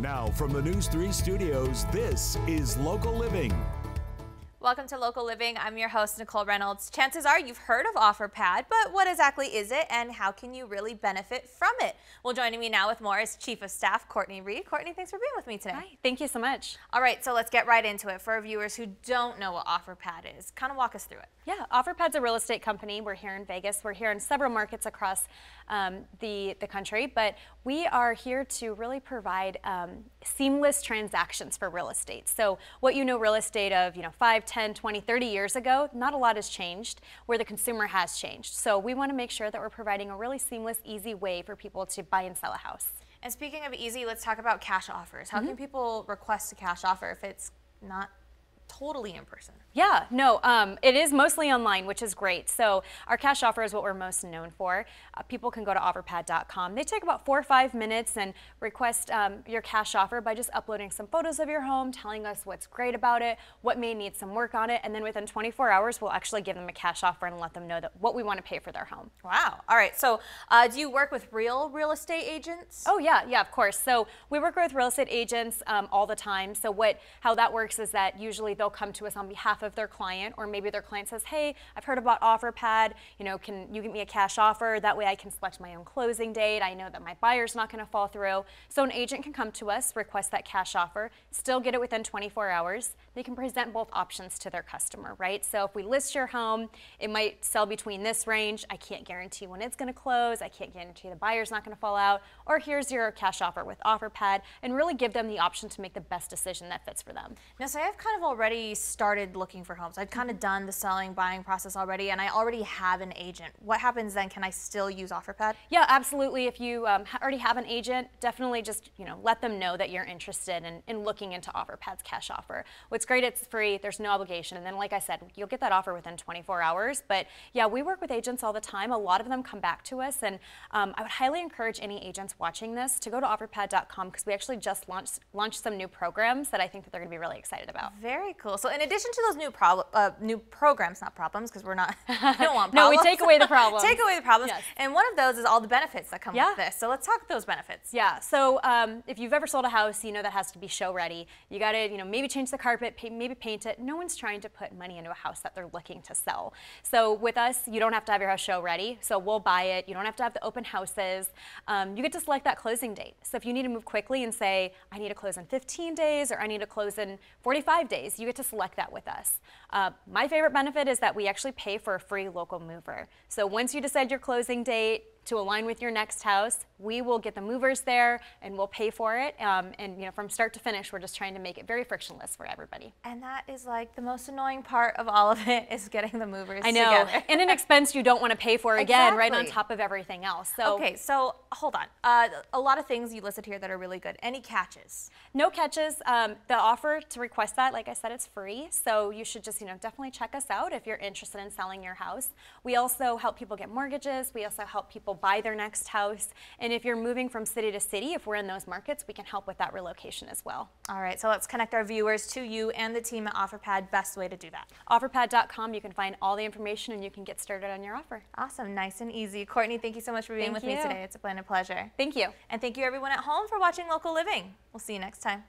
Now, from the News 3 studios, this is Local Living. Welcome to Local Living. I'm your host, Nicole Reynolds. Chances are you've heard of OfferPad, but what exactly is it and how can you really benefit from it? Well, joining me now with more is Chief of Staff Cortney Read. Cortney, thanks for being with me today. Hi, thank you so much. All right, so let's get right into it. For our viewers who don't know what OfferPad is, kind of walk us through it. Yeah, OfferPad's a real estate company. We're here in Vegas. We're here in several markets across um, the, the country, but we are here to really provide um, seamless transactions for real estate. So what you know real estate of, you know, 5, 10, 20, 30 years ago, not a lot has changed, where the consumer has changed. So we want to make sure that we're providing a really seamless, easy way for people to buy and sell a house. And speaking of easy, let's talk about cash offers. How mm -hmm. can people request a cash offer if it's not totally in person? Yeah, no, um, it is mostly online, which is great. So our cash offer is what we're most known for. Uh, people can go to offerpad.com. They take about four or five minutes and request um, your cash offer by just uploading some photos of your home, telling us what's great about it, what may need some work on it, and then within 24 hours, we'll actually give them a cash offer and let them know that what we want to pay for their home. Wow. All right. So uh, do you work with real real estate agents? Oh yeah, yeah, of course. So we work with real estate agents um, all the time. So what how that works is that usually they'll come to us on behalf of their client, or maybe their client says, hey, I've heard about OfferPad, you know, can you give me a cash offer? That way I can select my own closing date. I know that my buyer's not gonna fall through. So an agent can come to us, request that cash offer, still get it within 24 hours. They can present both options to their customer, right? So if we list your home, it might sell between this range. I can't guarantee when it's gonna close. I can't guarantee the buyer's not gonna fall out. Or here's your cash offer with OfferPad and really give them the option to make the best decision that fits for them. Now, so I've kind of already started looking looking for homes. I've kind of done the selling, buying process already, and I already have an agent. What happens then? Can I still use OfferPad? Yeah, absolutely. If you um, already have an agent, definitely just you know let them know that you're interested in, in looking into OfferPad's cash offer. What's great, it's free. There's no obligation, and then like I said, you'll get that offer within 24 hours. But yeah, we work with agents all the time. A lot of them come back to us, and um, I would highly encourage any agents watching this to go to OfferPad.com because we actually just launched launched some new programs that I think that they're going to be really excited about. Very cool. So in addition to those new problem, uh, new programs, not problems, because we're not, we don't want problems. no, we take away the problems. take away the problems. Yes. And one of those is all the benefits that come yeah. with this. So let's talk those benefits. Yeah. So um, if you've ever sold a house, you know that has to be show ready. You got to, you know, maybe change the carpet, maybe paint it. No one's trying to put money into a house that they're looking to sell. So with us, you don't have to have your house show ready. So we'll buy it. You don't have to have the open houses. Um, you get to select that closing date. So if you need to move quickly and say, I need to close in 15 days or I need to close in 45 days, you get to select that with us. Uh, my favorite benefit is that we actually pay for a free local mover. So once you decide your closing date, to align with your next house. We will get the movers there and we'll pay for it. Um, and you know, from start to finish, we're just trying to make it very frictionless for everybody. And that is like the most annoying part of all of it is getting the movers I know. Together. and an expense you don't want to pay for again, exactly. right on top of everything else. So Okay, so hold on. Uh, a lot of things you listed here that are really good. Any catches? No catches. Um, the offer to request that, like I said, it's free. So you should just, you know, definitely check us out if you're interested in selling your house. We also help people get mortgages. We also help people buy their next house. And if you're moving from city to city, if we're in those markets, we can help with that relocation as well. All right, so let's connect our viewers to you and the team at OfferPad. Best way to do that? OfferPad.com. You can find all the information and you can get started on your offer. Awesome, nice and easy. Cortney, thank you so much for being thank with you. me today. It's a pleasure. Thank you. And thank you everyone at home for watching Local Living. We'll see you next time.